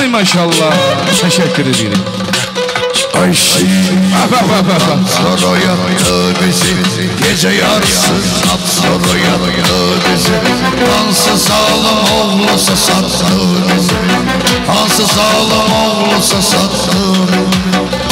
Ay maşallah. Teşekkür ederim. Ayşe Abzoro yattı bizi Gece yarsız Abzoro yattı bizi Hansız ağlam oğlusa sattı bizi Hansız ağlam oğlusa sattı bizi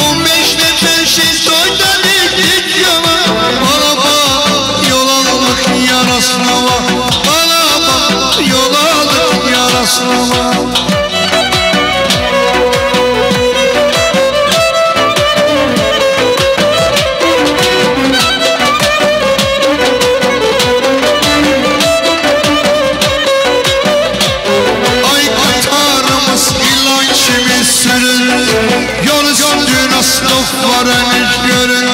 varmış görün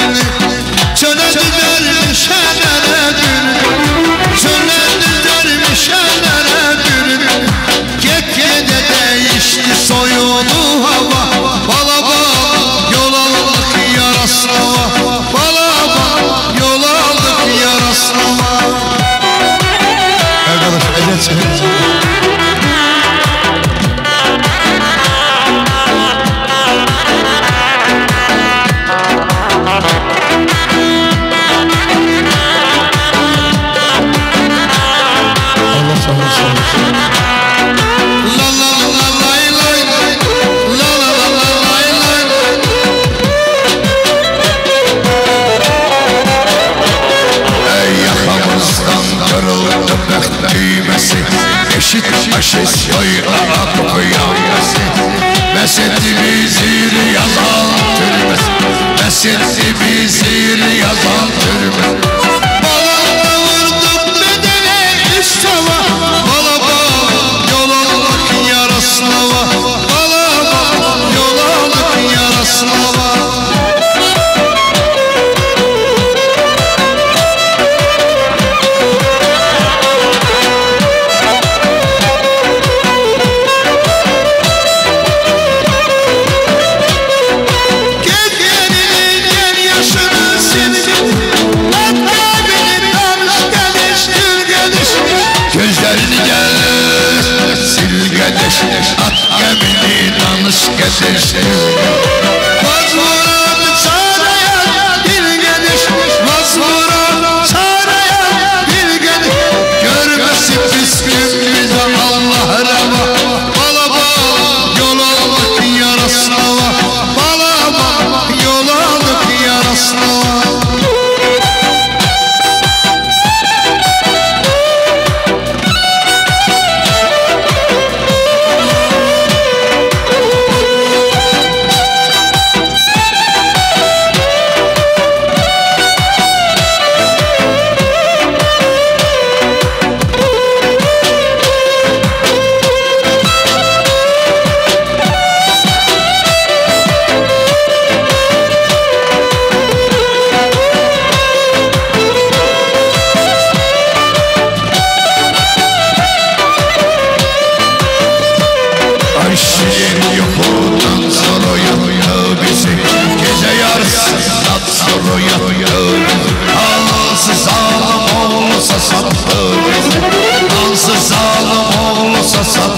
Faşistoy akıpıyamaz Meseti bizi yalan Meseti bizi At gemini danış getir Gelin yuhudan sonra yattı bizi Gece yarısından sonra yattı bizi Ansız alım olsa sattı bizi Ansız alım olsa sattı